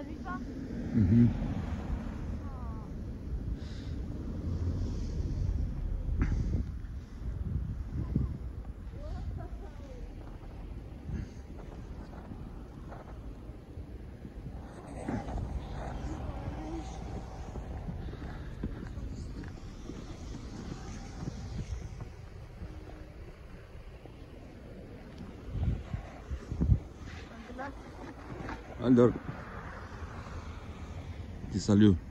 T'as vu ça Mhm. Andor. te salió.